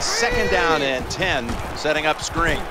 Second down and 10, setting up screen.